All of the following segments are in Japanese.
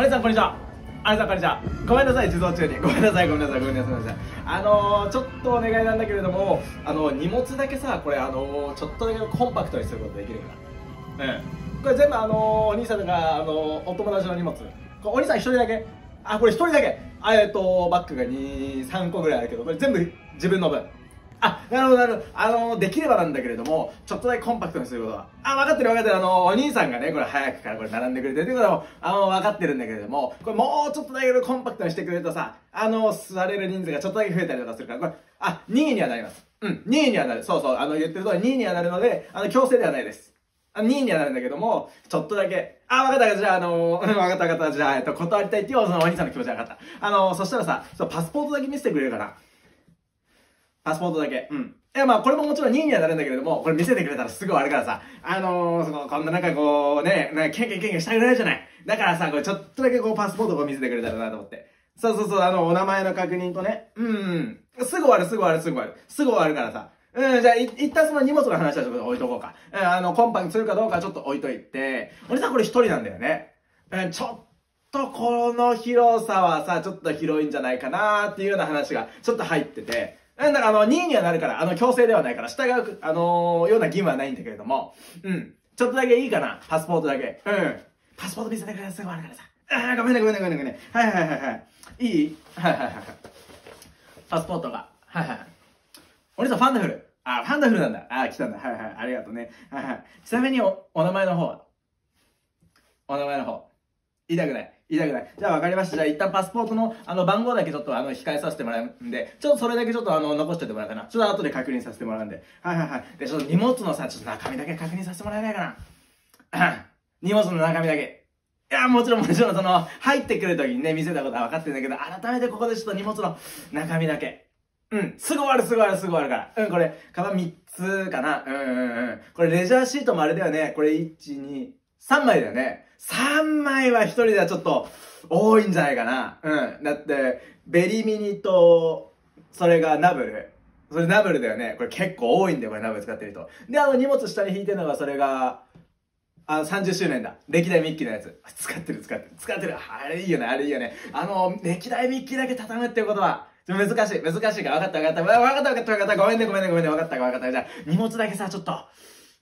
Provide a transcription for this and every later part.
お兄さんこんにちは。あれさんこんにちは。ごめんなさい自動中に。ごめんなさいごめんなさいごめんなさい。ごめんなさいあのー、ちょっとお願いなんだけれどもあの荷物だけさこれあのー、ちょっとだけコンパクトにすることできるかなうんこれ全部あのー、お兄さんとかあのお友達の荷物。お兄さん一人だけ。あこれ一人だけ。えっとバッグが23個ぐらいあるけどこれ全部自分の分。あ、なるほど、なるほど。あの、できればなんだけれども、ちょっとだけコンパクトにすることは。あ、分かってる分かってる。あの、お兄さんがね、これ早くからこれ並んでくれてるってことも、あの、分かってるんだけれども、これもうちょっとだけコンパクトにしてくれるとさ、あの、座れる人数がちょっとだけ増えたりとかするから、これ、あ、2位にはなります。うん、2位にはなる。そうそう、あの、言ってる通り2位にはなるので、あの、強制ではないです。2位にはなるんだけども、ちょっとだけ、あ、わかったじゃあ、あのー、わかったわかった、じゃあ、えっと、断りたいっていう、そのお兄さんの気持ちは分かった。あのー、そしたらさ、パスポートだけ見せてくれるかな。パスポートだけ。うん。いや、まあ、これももちろん2位にはなるんだけれども、これ見せてくれたらすぐ終わるからさ、あのー、その、こんななんかこう、ね、なんかケンケンケンケンしたくないじゃない。だからさ、これちょっとだけこう、パスポートを見せてくれたらなと思って。そうそうそう、あの、お名前の確認とね、うん、うん。すぐ終わる、すぐ終わる、すぐ終わる。すぐ終わるからさ。うん、じゃあ、一旦その荷物の話はちょっと置いとこうか。うん、あの、コンパクトするかどうかちょっと置いといて、俺さ、これ一人なんだよね。うん、ちょっとこの広さはさ、ちょっと広いんじゃないかなっていうような話がちょっと入ってて、だからあの、2位にはなるから、あの、強制ではないから、従う、あのー、ような義務はないんだけれども、うん。ちょっとだけいいかなパスポートだけ。うん。パスポート見せてくれるすぐあるからさ。ああ、ごめんねごめんねごめんねごめんね。はいはいはいはい。いいはいはいはい。パスポートが。はいはい。お兄さんファンダフル。あ、ファンダフルなんだ。あ、来たんだ。はいはい。ありがとうね。はいはい。ちなみにお、お名前の方は？お名前の方。言いたくない。言いたくない。じゃあ分かりました。じゃあ一旦パスポートのあの番号だけちょっとあの控えさせてもらうんで、ちょっとそれだけちょっとあの残しておいてもらうかな。ちょっと後で確認させてもらうんで。はいはいはい。で、ちょっと荷物のさ、ちょっと中身だけ確認させてもらえないかな。荷物の中身だけ。いや、もちろんもちろんその、入ってくるときにね、見せたことは分かってるんだけど、改めてここでちょっと荷物の中身だけ。うん。すぐ終わる、すぐ終わる、すぐ終わるから。うん、これ、カバン3つかな。うんうんうん。これ、レジャーシートもあれだよね。これ、1、2、3枚だよね。3枚は1人ではちょっと、多いんじゃないかな。うん。だって、ベリミニと、それがナブル。それナブルだよね。これ結構多いんだよ、これナブル使ってる人。で、あの荷物下に引いてるのが、それが、あの、30周年だ。歴代ミッキーのやつ。使ってる、使ってる。使ってる。あれいいよね、あれいいよね。あの、歴代ミッキーだけ畳むっていうことは、難しい、難しいから。分かった、分かった。分かった、分かった、ごめんね、ごめんね、ごめんね。分かった、分かった。じゃあ、荷物だけさ、ちょっと、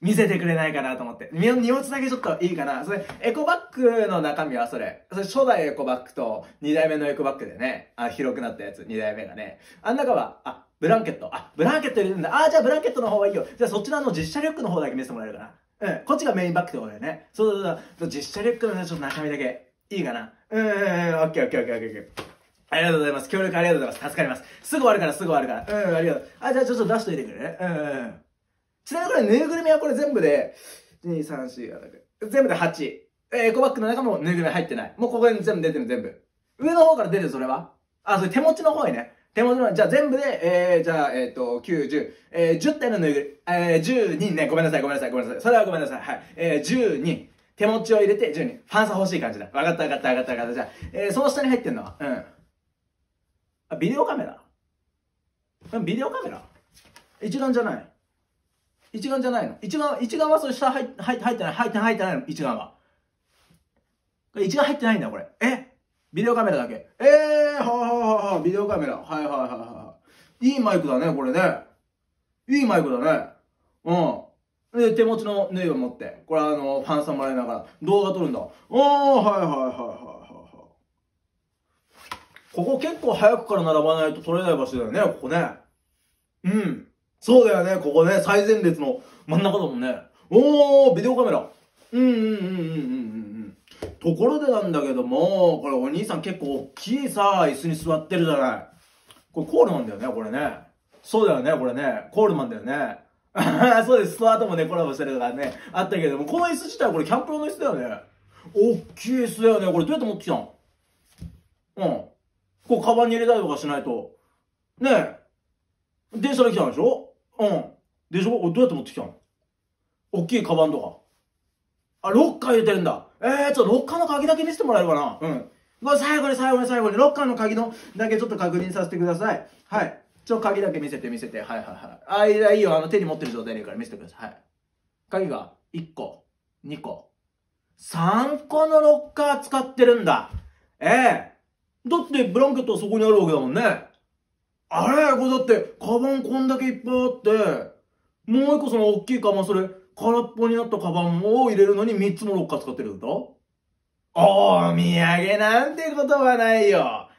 見せてくれないかなと思って。荷物だけちょっといいかな。それ、エコバッグの中身はそれ。それ初代エコバッグと2代目のエコバッグでね。あ、広くなったやつ、2代目がね。あん中は、あ、ブランケット。あ、ブランケット入れるんだ。あ、じゃあブランケットの方がいいよ。じゃあそっちのあの実写リュックの方だけ見せてもらえるかな。うん。こっちがメインバッグってことだよね。そうそうそう。実写リュックのちょっと中身だけ。いいかな。うん、うん、うん、オッケーオッケーオッケーオッケー。ありがとうございます。協力ありがとうございます。助かります。すぐ終わるから、すぐ終わるから。うん、ありがとう。あ、じゃあちょっと出しといてくれね。うん、うん。ちなみにこれ、ぬいぐるみはこれ全部で、2、3、4、全部で8。え、エコバッグの中もぬいぐるみ入ってない。もうここに全部出てる、全部。上の方から出てる、それはあ、それ手持ちの方にね。手持ちの、じゃあ全部で、えー、じゃあ、えっ、ー、と、9、10、えー、10体のぬいぐるみ、えー、12ね、ごめんなさい、ごめんなさい、ごめんなさい。それはごめんなさい。はい。えー、12。手持ちを入れて、12。ファンサ欲しい感じだ。わかったわかったわかったわかった。じゃあ、えー、その下に入ってんのは、うん。あ、ビデオカメラ？ビデオカメラ？一眼じゃない。一眼じゃないの一眼、一眼はそれ下入って入って入ってない、入って入ってないの一眼は。これ一眼入ってないんだ、これ。え？ビデオカメラだけ。えー、ははははビデオカメラ。はいはいはいはい。いいマイクだね、これね。いいマイクだね。うん。で、手持ちの縫いを持って、これあの、ファンさんもらいながら動画撮るんだ。おー、はいはいはいはいはい。ここ結構早くから並ばないと撮れない場所だよね、ここね。うん。そうだよね、ここね、最前列の真ん中だもんね。おー、ビデオカメラ。うんうんうんうんうんうん。ところでなんだけども、これお兄さん結構大きいさ、椅子に座ってるじゃない。これコールマンだよね、これね。そうだよね、これね。コールマンだよね。そうです、ストアートもね、コラボしてるからね、あったけども、この椅子自体これキャンプ用の椅子だよね。大きい椅子だよね。これどうやって持ってきたのうん。こう、カバンに入れたりとかしないと。ねえ。電車で来たんでしょ？うん。でしょどうやって持ってきたの？大きいカバンとか。あ、ロッカー入れてるんだ。えー、ちょっとロッカーの鍵だけ見せてもらえるかな？うん。これ最後に最後に最後に、ロッカーの鍵のだけちょっと確認させてください。はい。ちょ、鍵だけ見せて見せて。はいはいはい。あ、いいいよ。あの、手に持ってる状態でいいから見せてください。はい。鍵が1個、2個、3個のロッカー使ってるんだ。ええだってブランケットはそこにあるわけだもんね。あれ？これだって、カバンこんだけいっぱいあって、もう一個その大きいカバン、それ、空っぽになったカバンを入れるのに三つもロッカー使ってるんだお土産なんてことはないよ。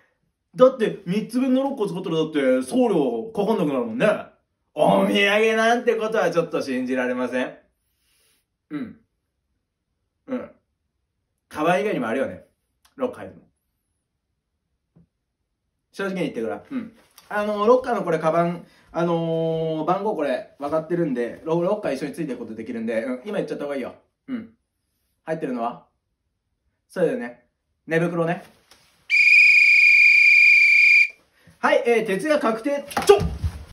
だって三つ分のロッカー使ったらだって送料かかんなくなるもんね。お土産なんてことはちょっと信じられません。うん。うん。カバン以外にもあるよね。ロッカーにも。正直に言ってくら。うん。あの、ロッカーのこれ、カバン、あのー、番号これ、分かってるんで、ロロッカー一緒についてることできるんで、うん、今言っちゃった方がいいよ。うん。入ってるのは？そうだよね。寝袋ね。はい、えー、徹夜確定。ちょっ